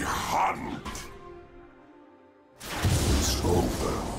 Hunt. It's over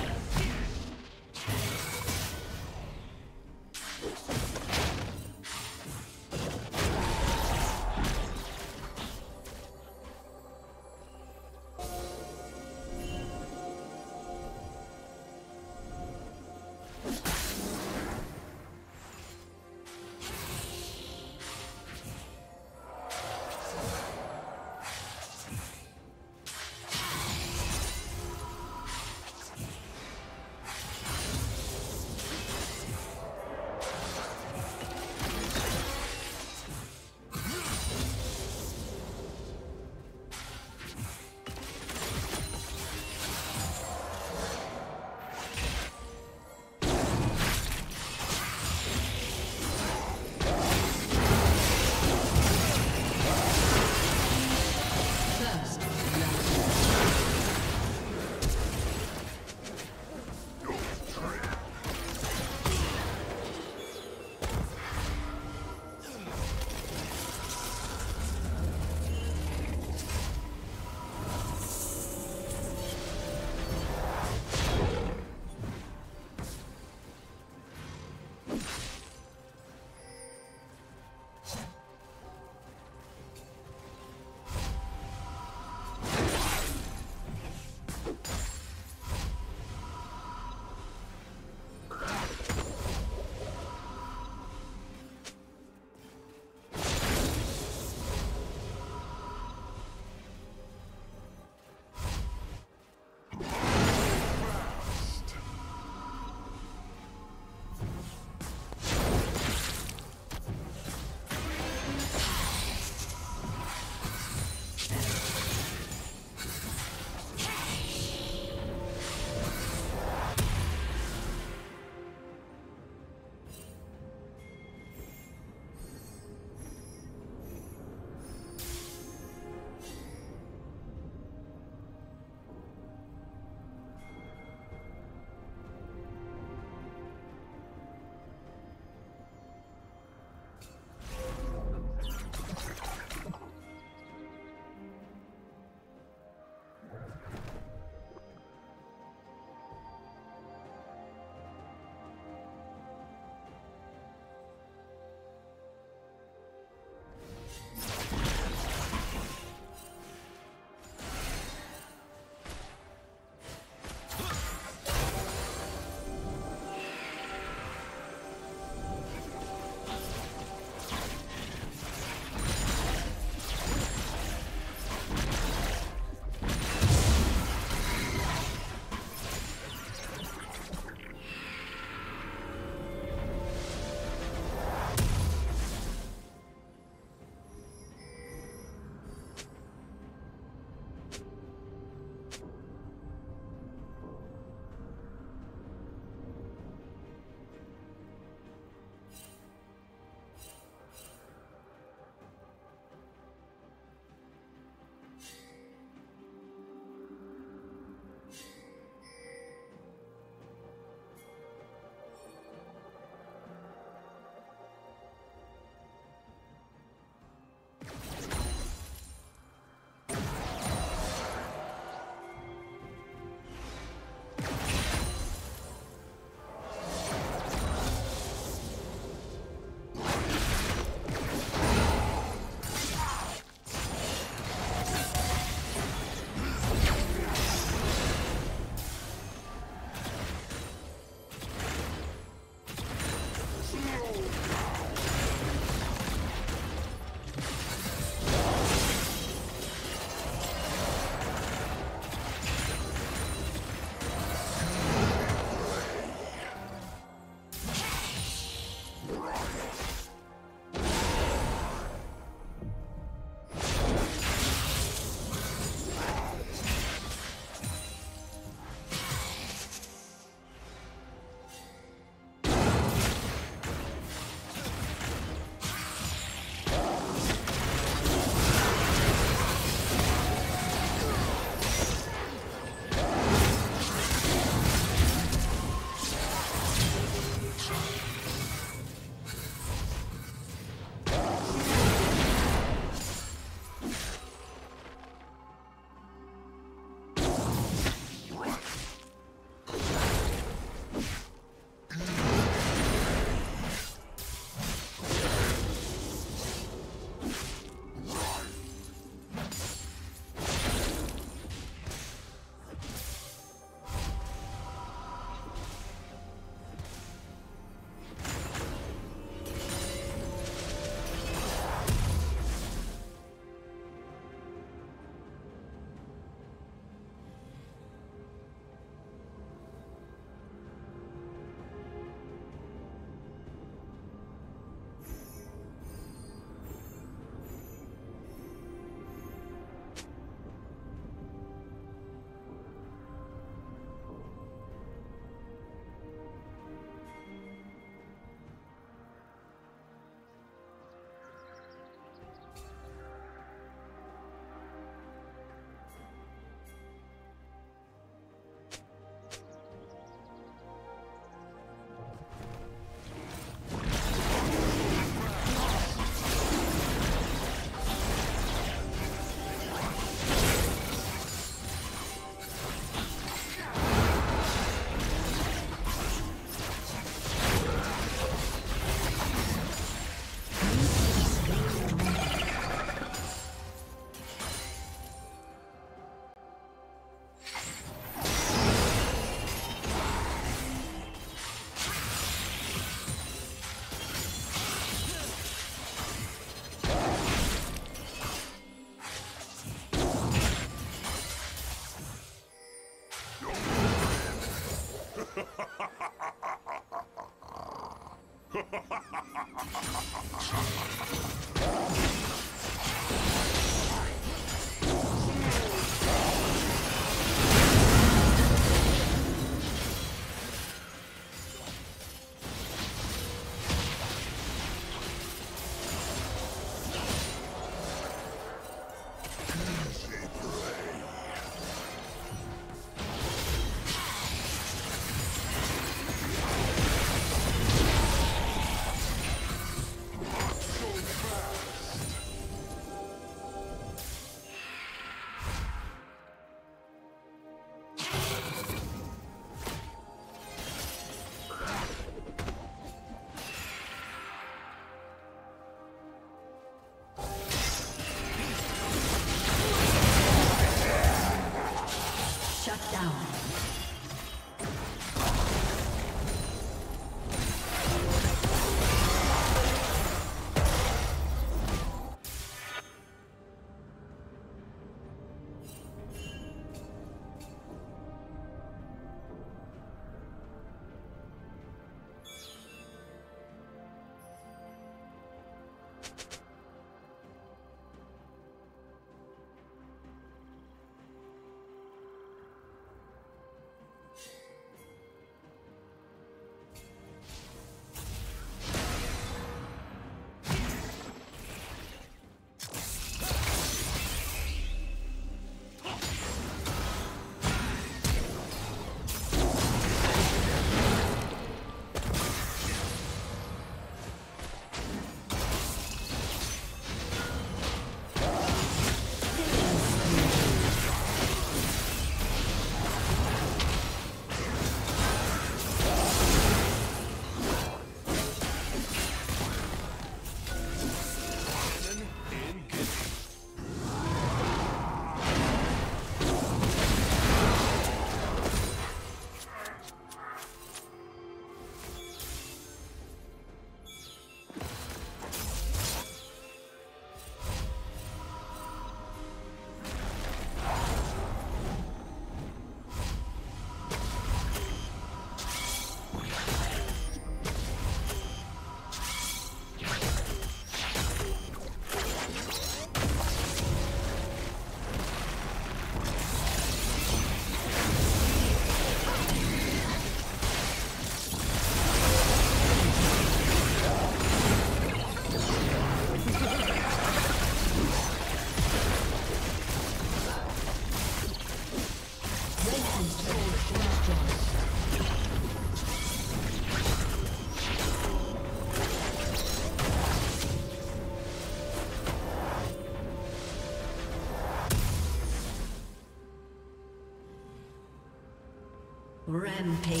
Rampage.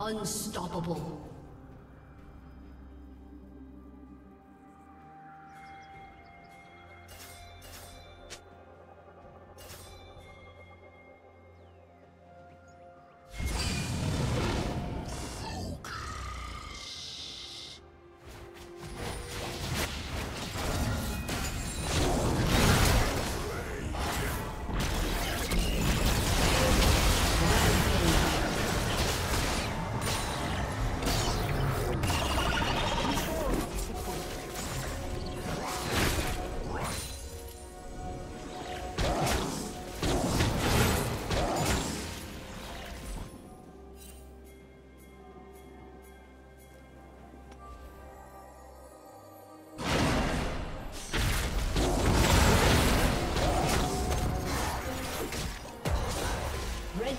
Unstoppable.